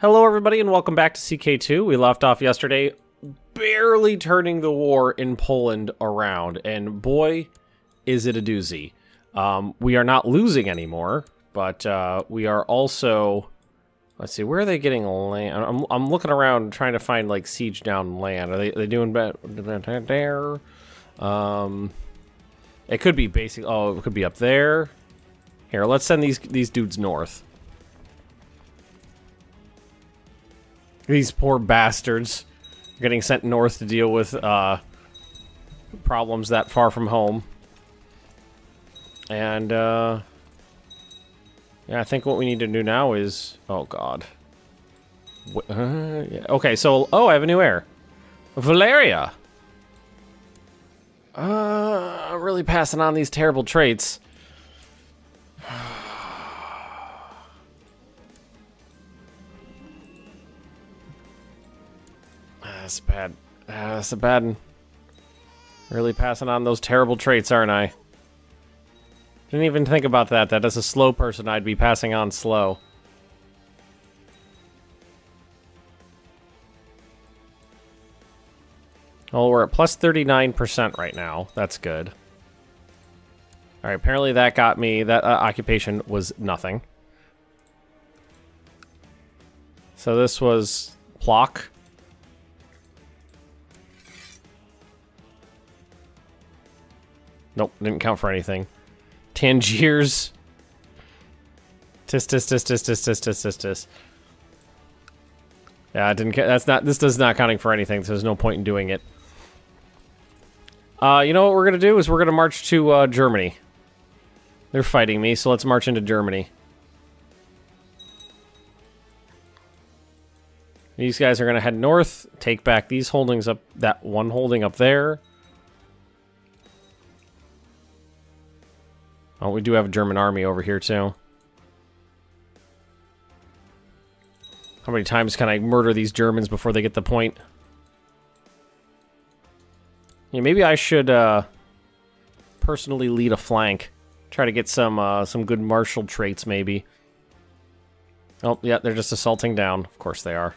Hello, everybody, and welcome back to CK2. We left off yesterday barely turning the war in Poland around, and boy, is it a doozy. Um, we are not losing anymore, but uh, we are also. Let's see, where are they getting land? I'm, I'm looking around trying to find like siege down land. Are they, are they doing better there? Um, it could be basic. Oh, it could be up there. Here, let's send these these dudes north. These poor bastards getting sent north to deal with uh, problems that far from home. And uh, yeah, I think what we need to do now is oh god. Uh, yeah. Okay, so oh, I have a new heir, Valeria. Uh, really passing on these terrible traits. That's bad. That's a bad. Really passing on those terrible traits, aren't I? Didn't even think about that, that as a slow person I'd be passing on slow. Well, we're at plus 39% right now. That's good. Alright, apparently that got me, that uh, occupation was nothing. So this was Plock. Nope, didn't count for anything. Tangiers. Tis tis tis tis tis tis tis tis tis. Yeah, I didn't. That's not. This does not counting for anything. So there's no point in doing it. Uh, you know what we're gonna do is we're gonna march to uh, Germany. They're fighting me, so let's march into Germany. These guys are gonna head north, take back these holdings up. That one holding up there. Oh, we do have a German army over here, too. How many times can I murder these Germans before they get the point? Yeah, maybe I should, uh, personally lead a flank. Try to get some, uh, some good martial traits, maybe. Oh, yeah, they're just assaulting down. Of course they are.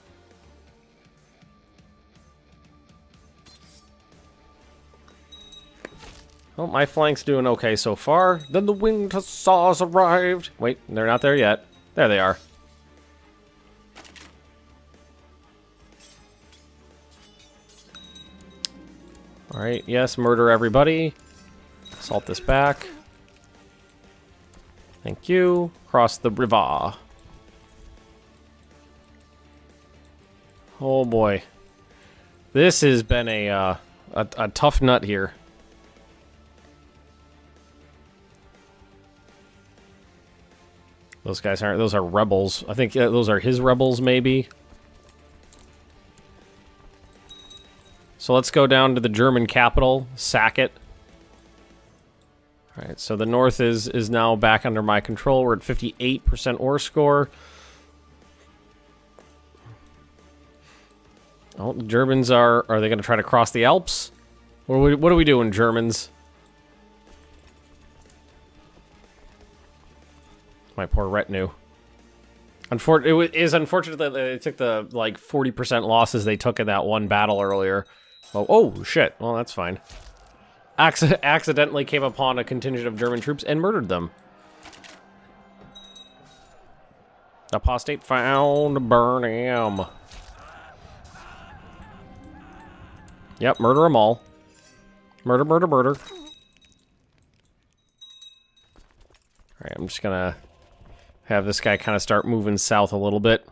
Well, my flank's doing okay so far. Then the winged hussars arrived. Wait, they're not there yet. There they are. Alright, yes, murder everybody. Assault this back. Thank you. Cross the river. Oh boy. This has been a, uh, a, a tough nut here. Those guys aren't, those are rebels. I think those are his rebels, maybe. So let's go down to the German capital, sack it. Alright, so the north is, is now back under my control. We're at 58% war score. Oh, the Germans are, are they going to try to cross the Alps? What are we, what are we doing, Germans? My poor retinue. Unfor it is unfortunate that they took the, like, 40% losses they took in that one battle earlier. Oh, oh, shit. Well, that's fine. Acc accidentally came upon a contingent of German troops and murdered them. Apostate found, burn him. Yep, murder them all. Murder, murder, murder. Alright, I'm just gonna have this guy kind of start moving south a little bit.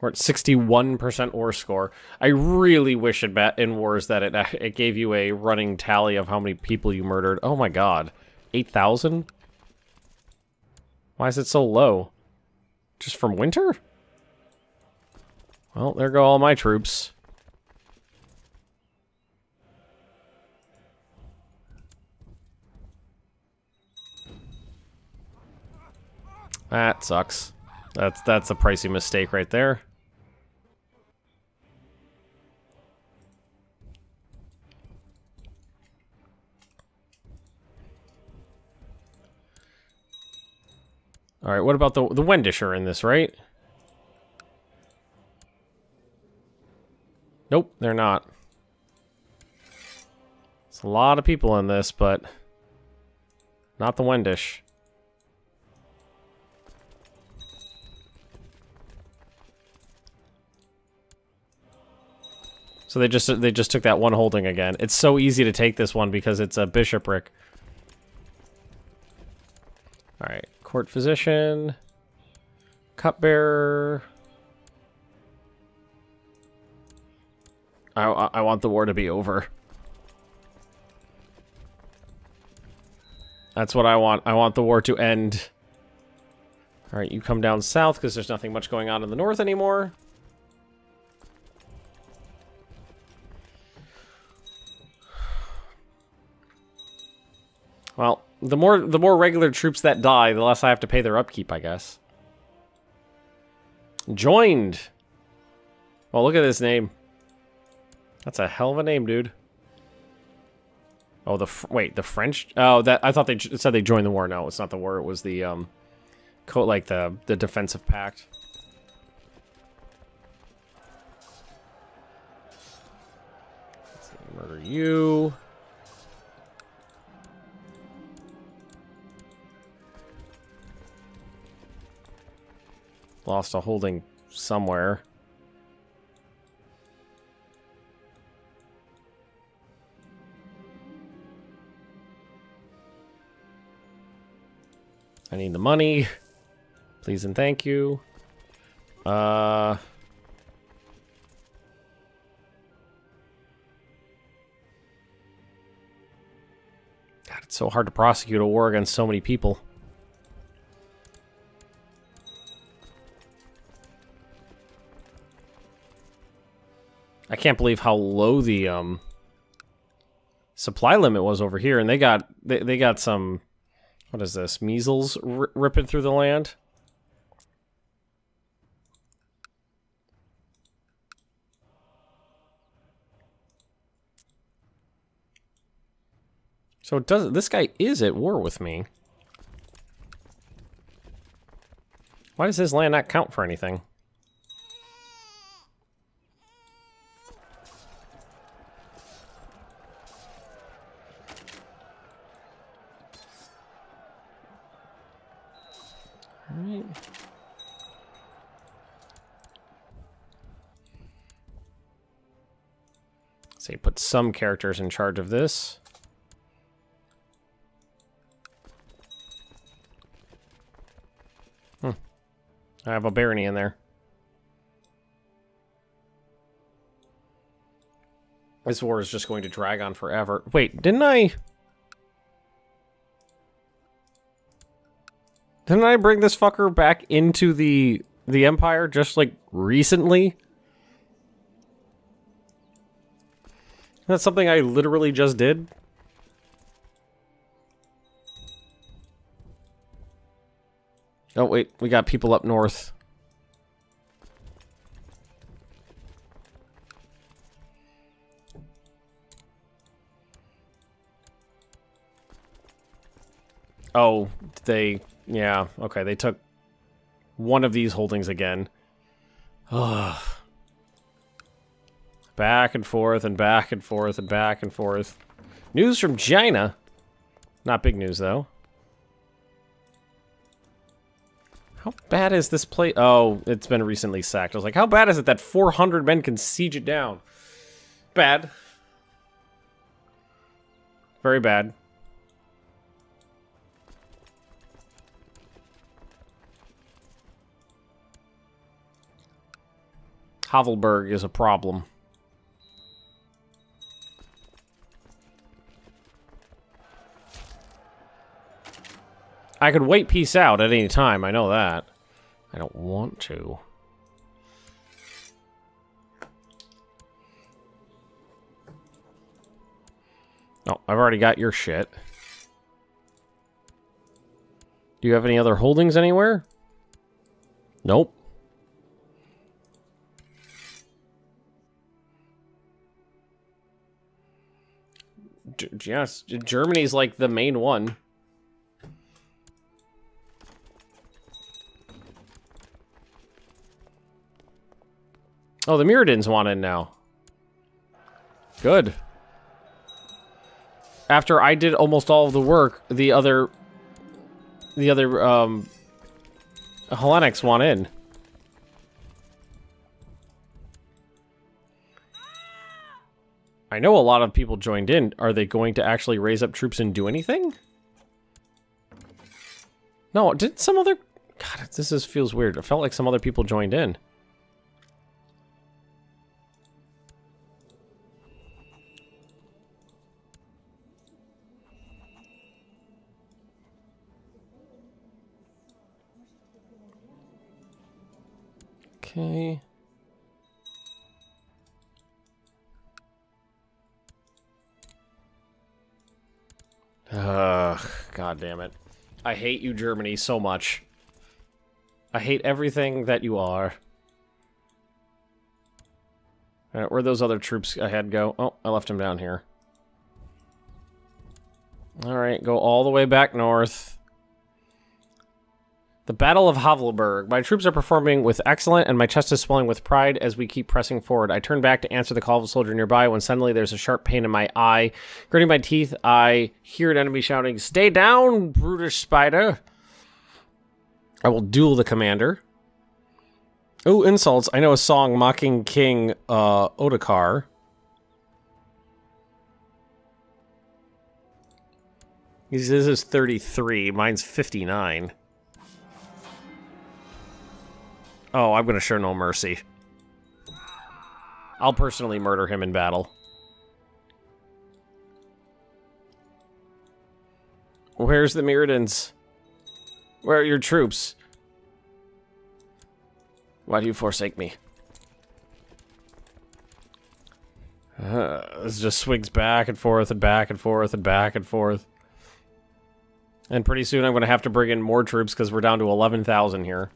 We're at 61% war score. I really wish it in, in wars that it, it gave you a running tally of how many people you murdered. Oh my god. 8,000? Why is it so low? Just from winter? Well, there go all my troops. That sucks. That's that's a pricey mistake right there. All right, what about the the Wendischer in this, right? Nope, they're not. It's a lot of people in this, but not the Wendish. So they just they just took that one holding again. It's so easy to take this one because it's a bishopric. All right, court physician, cupbearer. I I want the war to be over. That's what I want. I want the war to end. All right, you come down south because there's nothing much going on in the north anymore. Well, the more the more regular troops that die, the less I have to pay their upkeep, I guess. Joined. Well, look at this name. That's a hell of a name, dude. Oh, the wait, the French. Oh, that I thought they said they joined the war. No, it's not the war. It was the um, like the the defensive pact. Murder you. Lost a holding somewhere. I need the money. Please and thank you. Uh... God, it's so hard to prosecute a war against so many people. I can't believe how low the um supply limit was over here, and they got they they got some what is this measles ripping through the land. So does this guy is at war with me? Why does his land not count for anything? Some characters in charge of this. Hmm. I have a barony in there. This war is just going to drag on forever. Wait, didn't I... Didn't I bring this fucker back into the the Empire just like recently? That's something I literally just did. Oh wait, we got people up north. Oh, they yeah, okay, they took one of these holdings again. Ugh. Back and forth and back and forth and back and forth. News from China. Not big news, though. How bad is this place? Oh, it's been recently sacked. I was like, how bad is it that 400 men can siege it down? Bad. Very bad. Havelberg is a problem. I could wait peace out at any time, I know that. I don't want to. Oh, I've already got your shit. Do you have any other holdings anywhere? Nope. yes, Germany's like the main one. Oh, the Mirrodins want in now. Good. After I did almost all of the work, the other... The other, um... Hellenics want in. I know a lot of people joined in. Are they going to actually raise up troops and do anything? No, did some other... God, this is, feels weird. It felt like some other people joined in. God damn it. I hate you, Germany, so much. I hate everything that you are. Alright, where those other troops I had go? Oh, I left them down here. Alright, go all the way back north. The Battle of Havelberg. My troops are performing with excellent, and my chest is swelling with pride as we keep pressing forward. I turn back to answer the call of a soldier nearby when suddenly there's a sharp pain in my eye. Gritting my teeth, I hear an enemy shouting, Stay down, brutish spider! I will duel the commander. Oh, insults. I know a song mocking King uh. This is 33. Mine's 59. Oh, I'm gonna show no mercy. I'll personally murder him in battle. Where's the Mirrodins? Where are your troops? Why do you forsake me? Uh, this just swings back and forth and back and forth and back and forth. And pretty soon I'm going to have to bring in more troops because we're down to 11,000 here.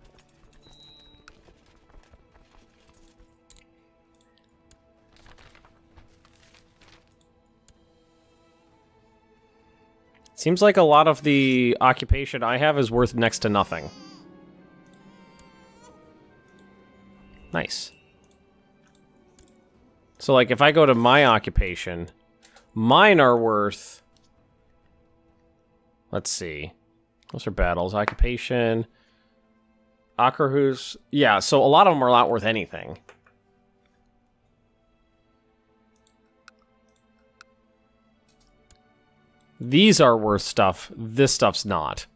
Seems like a lot of the occupation I have is worth next to nothing. Nice. So, like, if I go to my occupation, mine are worth... Let's see. Those are battles. Occupation. Akerhus. Yeah, so a lot of them are not worth anything. These are worth stuff. This stuff's not.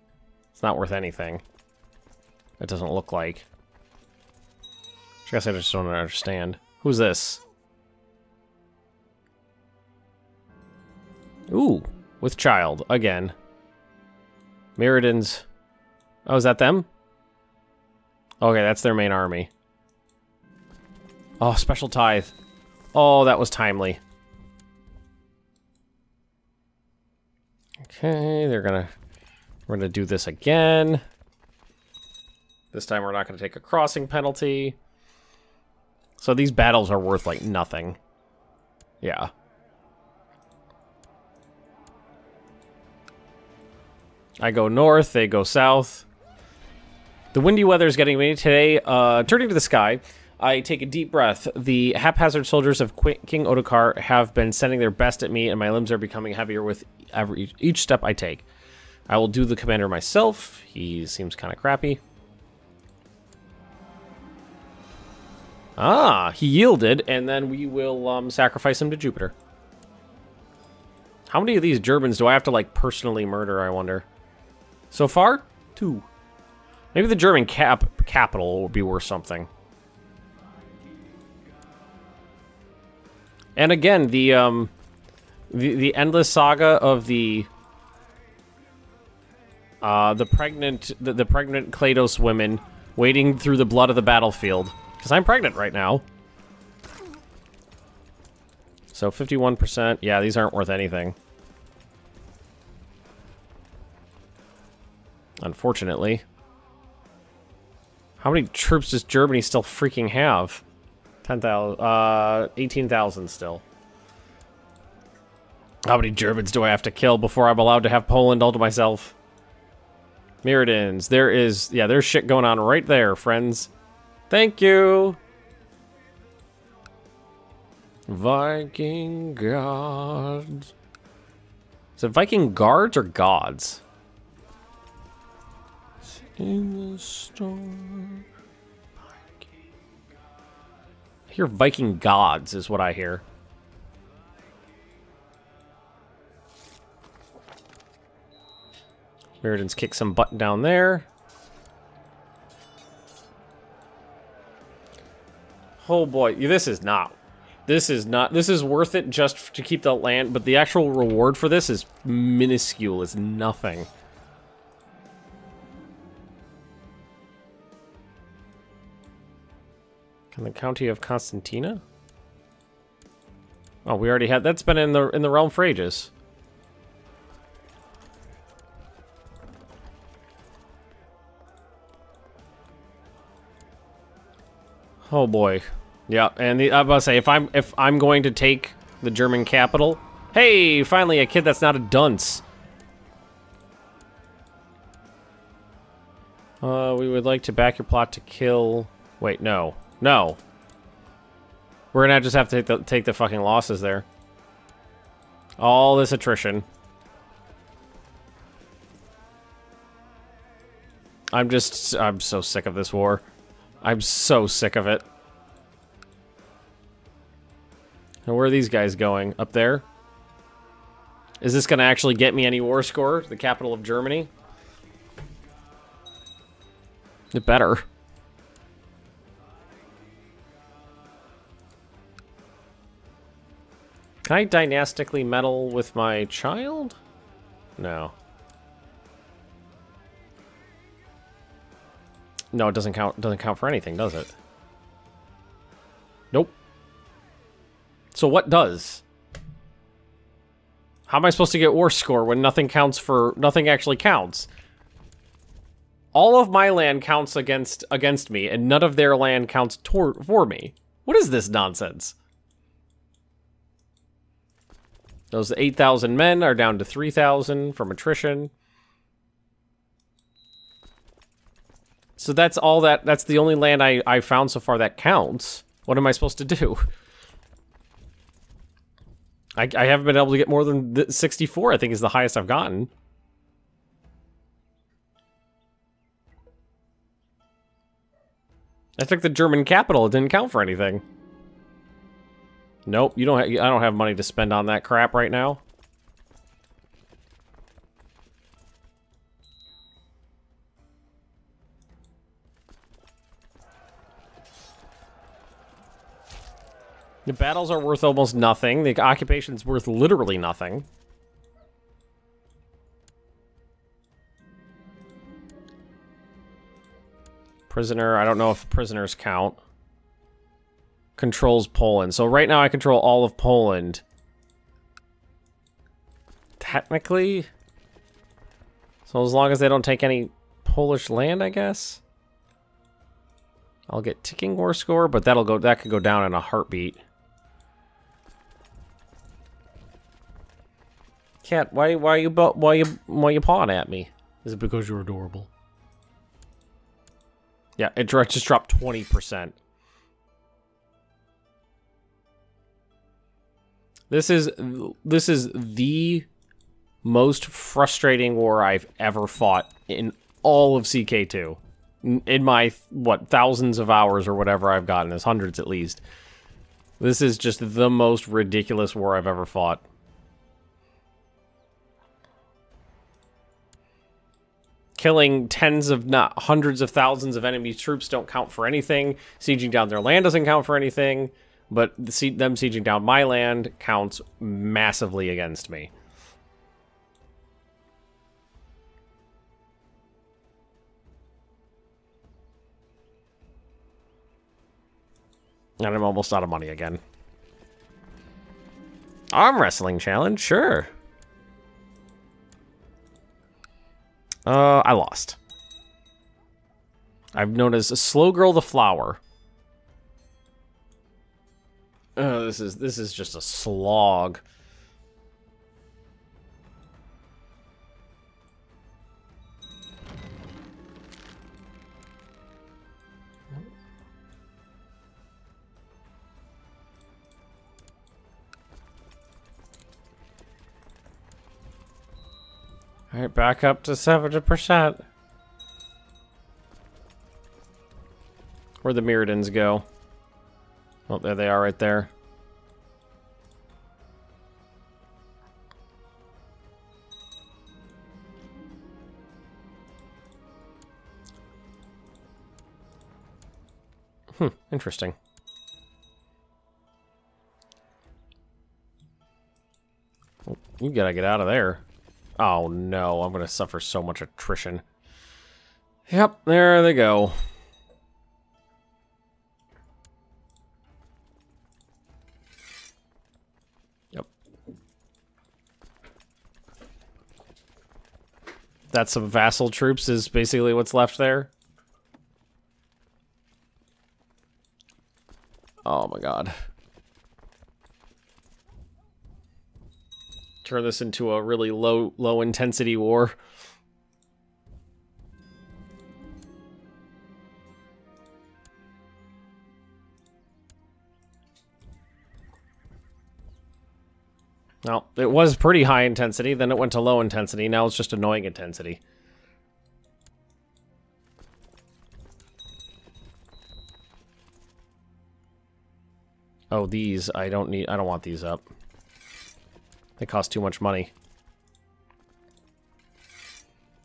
It's not worth anything. It doesn't look like. I guess I just don't understand. Who's this? Ooh, with child, again. Mirrodins. Oh, is that them? Okay, that's their main army. Oh, special tithe. Oh, that was timely. Okay, they're gonna... We're gonna do this again. This time we're not gonna take a crossing penalty. So these battles are worth, like, nothing. Yeah. I go north, they go south. The windy weather is getting me today. Uh, turning to the sky, I take a deep breath. The haphazard soldiers of King Ottokar have been sending their best at me, and my limbs are becoming heavier with every each step I take. I will do the commander myself. He seems kind of crappy. Ah, he yielded, and then we will um, sacrifice him to Jupiter. How many of these Germans do I have to, like, personally murder, I wonder? So far, two. Maybe the German cap capital will be worth something. And again, the, um, the, the endless saga of the, uh, the pregnant, the, the pregnant Klados women wading through the blood of the battlefield. Because I'm pregnant right now. So 51%. Yeah, these aren't worth anything. Unfortunately. How many troops does Germany still freaking have? 10,000, uh, 18,000 still. How many Germans do I have to kill before I'm allowed to have Poland all to myself? Mirrodins. There is, yeah, there's shit going on right there, friends. Thank you. Viking gods. Is it Viking guards or gods? In the storm. I hear Viking gods is what I hear. Mirrodin's kick some butt down there. Oh boy, this is not. This is not. This is worth it just to keep the land, but the actual reward for this is minuscule. It's nothing. The county of Constantina? Oh, we already had. That's been in the in the realm for ages. Oh boy. Yeah, and the, I'm about to say if I'm if I'm going to take the German capital, hey, finally a kid that's not a dunce. Uh, we would like to back your plot to kill. Wait, no, no. We're gonna just have to take the take the fucking losses there. All this attrition. I'm just I'm so sick of this war. I'm so sick of it. Now, where are these guys going? Up there? Is this to actually get me any war score? The capital of Germany? It better. Can I dynastically meddle with my child? No. No, it doesn't count doesn't count for anything, does it? Nope. So what does? How am I supposed to get war score when nothing counts for nothing actually counts? All of my land counts against against me, and none of their land counts for me. What is this nonsense? Those 8,000 men are down to 3,000 from attrition. So that's all that, that's the only land I, I found so far that counts. What am I supposed to do? I, I haven't been able to get more than 64, I think is the highest I've gotten. I took the German capital, it didn't count for anything. Nope, you don't. Have I don't have money to spend on that crap right now. The battles are worth almost nothing. The occupation's worth literally nothing. Prisoner, I don't know if prisoners count controls Poland. So right now I control all of Poland. Technically. So as long as they don't take any Polish land, I guess. I'll get ticking war score, but that'll go that could go down in a heartbeat. Cat, why why you why you why you pawing at me? Is it because you're adorable? Yeah, it just dropped 20%. This is this is the most frustrating war I've ever fought in all of CK2. In my, what, thousands of hours or whatever I've gotten this, hundreds at least. This is just the most ridiculous war I've ever fought. Killing tens of, not hundreds of thousands of enemy troops don't count for anything. Sieging down their land doesn't count for anything. But the, them sieging down my land counts massively against me. And I'm almost out of money again. Arm wrestling challenge, sure. Uh, I lost. I've known as Slow Girl the Flower. Oh, this is this is just a slog. All right, back up to 70%. Where the Mirrodins go. Oh, there they are right there. Hmm, interesting. You gotta get out of there. Oh no, I'm gonna suffer so much attrition. Yep, there they go. That's some vassal troops is basically what's left there. Oh my god. Turn this into a really low low intensity war. Well, it was pretty high intensity, then it went to low intensity, now it's just annoying intensity. Oh, these, I don't need, I don't want these up. They cost too much money.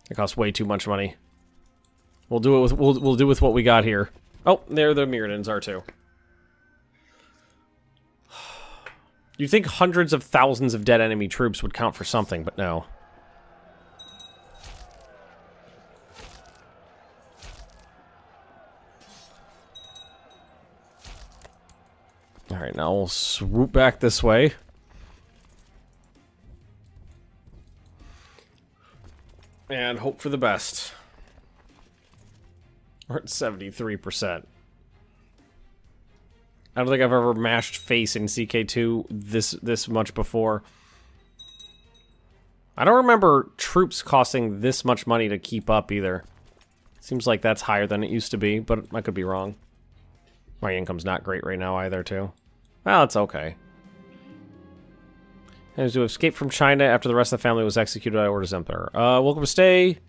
They cost way too much money. We'll do it with, we'll, we'll do with what we got here. Oh, there the Mirrodins are too. You'd think hundreds of thousands of dead enemy troops would count for something, but no. Alright, now we'll swoop back this way. And hope for the best. We're at 73%. I don't think I've ever mashed face in CK2 this this much before. I don't remember troops costing this much money to keep up either. Seems like that's higher than it used to be, but I could be wrong. My income's not great right now either, too. Well, it's okay. And to escape from China after the rest of the family was executed by orders emperor. Uh, welcome to stay.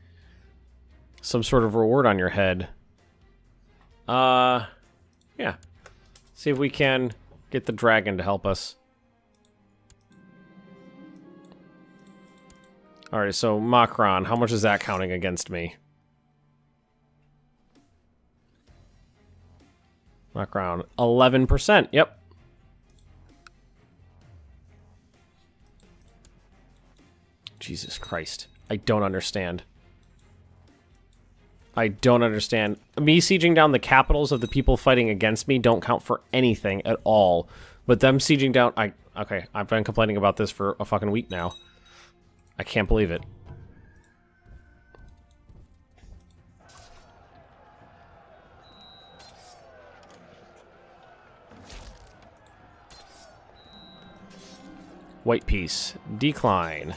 Some sort of reward on your head. Uh, yeah. See if we can get the dragon to help us. Alright, so Macron, how much is that counting against me? Macron, 11%, yep. Jesus Christ. I don't understand. I don't understand. Me sieging down the capitals of the people fighting against me don't count for anything at all. But them sieging down... I Okay, I've been complaining about this for a fucking week now. I can't believe it. White peace. Decline.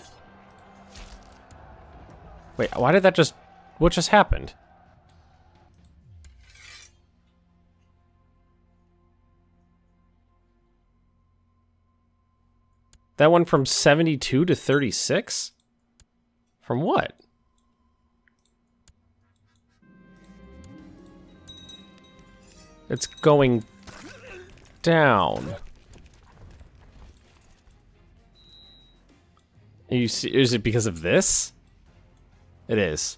Wait, why did that just... What just happened? That went from 72 to 36? From what? It's going down. You see, is it because of this? It is.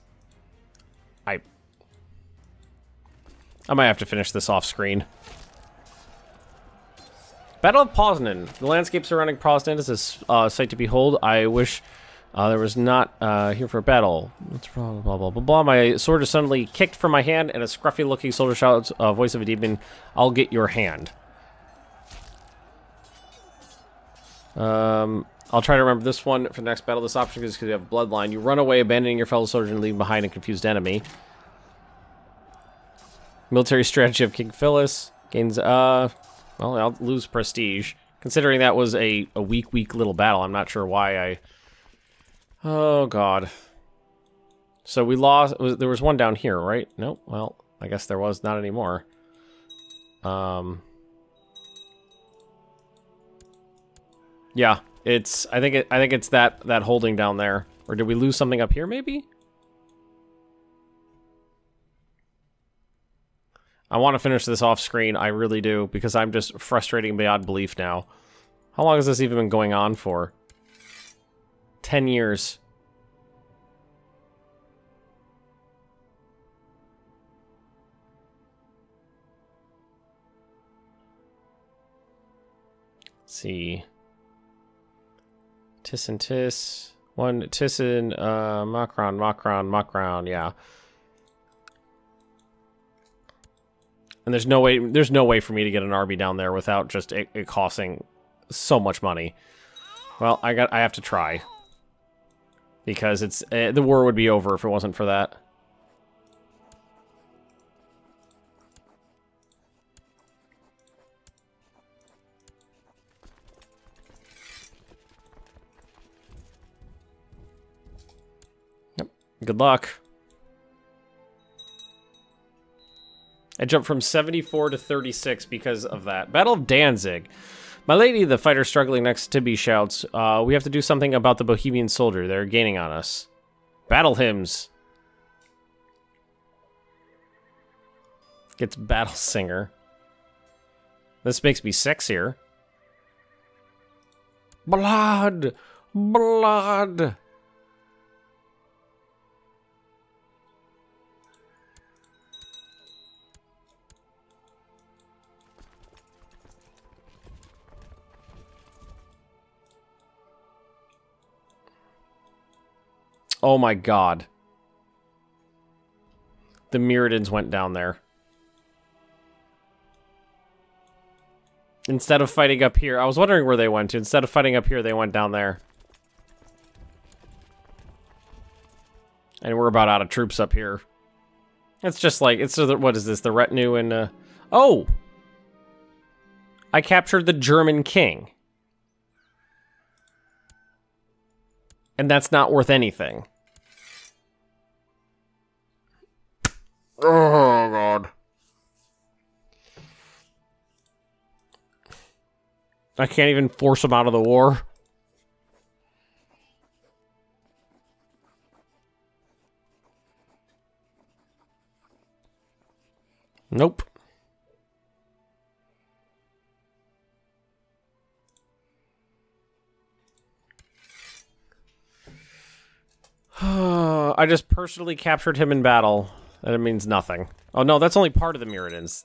I... I might have to finish this off screen. Battle of Poznan. The landscape surrounding Poznan is a uh, sight to behold. I wish uh, there was not uh, here for a battle. What's Blah, blah, blah, blah, blah. My sword is suddenly kicked from my hand, and a scruffy-looking soldier shouts, uh, voice of a demon, I'll get your hand. Um, I'll try to remember this one for the next battle. This option is because you have Bloodline. You run away, abandoning your fellow soldier and leaving behind a confused enemy. Military strategy of King Phyllis. Gains, uh... Well, I'll lose prestige. Considering that was a, a weak, weak little battle, I'm not sure why I... Oh, God. So we lost... There was one down here, right? Nope. Well, I guess there was not anymore. Um... Yeah, it's I think it I think it's that that holding down there Or did we lose something up here, maybe? I want to finish this off screen, I really do, because I'm just frustrating beyond belief now. How long has this even been going on for? Ten years. Let's see. Tiss and Tiss. One Tissin, uh, Macron, Macron, Macron, yeah. And there's no way there's no way for me to get an army down there without just it, it costing so much money. Well, I got I have to try. Because it's uh, the war would be over if it wasn't for that. Yep. Good luck. I jumped from 74 to 36 because of that. Battle of Danzig. My lady, the fighter struggling next to Tibby, shouts, uh, We have to do something about the Bohemian soldier. They're gaining on us. Battle hymns. Gets Battle Singer. This makes me sexier. Blood! Blood! Oh my god. The Mirrodins went down there. Instead of fighting up here, I was wondering where they went to. Instead of fighting up here, they went down there. And we're about out of troops up here. It's just like, it's, what is this, the retinue and, uh, oh! I captured the German king. And that's not worth anything. Oh, God. I can't even force him out of the war. Nope. I just personally captured him in battle. That means nothing. Oh no, that's only part of the Mirrodins.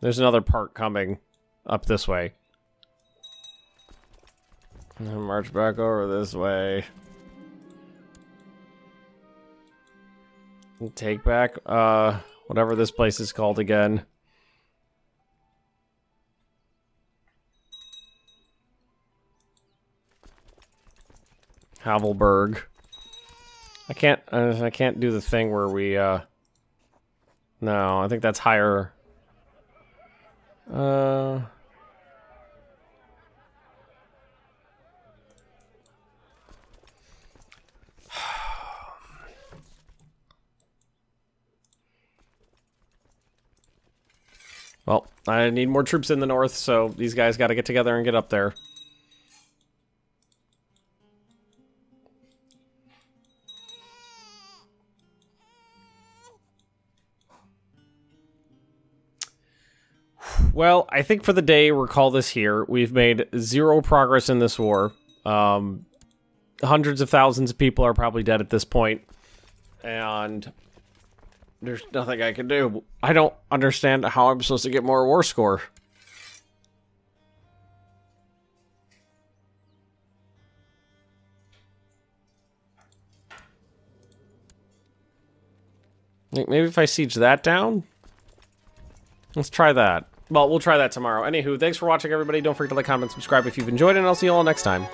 There's another part coming up this way. March back over this way. Take back, uh, whatever this place is called again. Havelberg. I can't, uh, I can't do the thing where we, uh, no, I think that's higher. Uh... Well, I need more troops in the north, so these guys got to get together and get up there. Well, I think for the day, we'll call this here. We've made zero progress in this war. Um, hundreds of thousands of people are probably dead at this point, and there's nothing I can do. I don't understand how I'm supposed to get more war score. Maybe if I siege that down? Let's try that. Well, we'll try that tomorrow. Anywho, thanks for watching, everybody. Don't forget to like, comment, subscribe if you've enjoyed, and I'll see you all next time.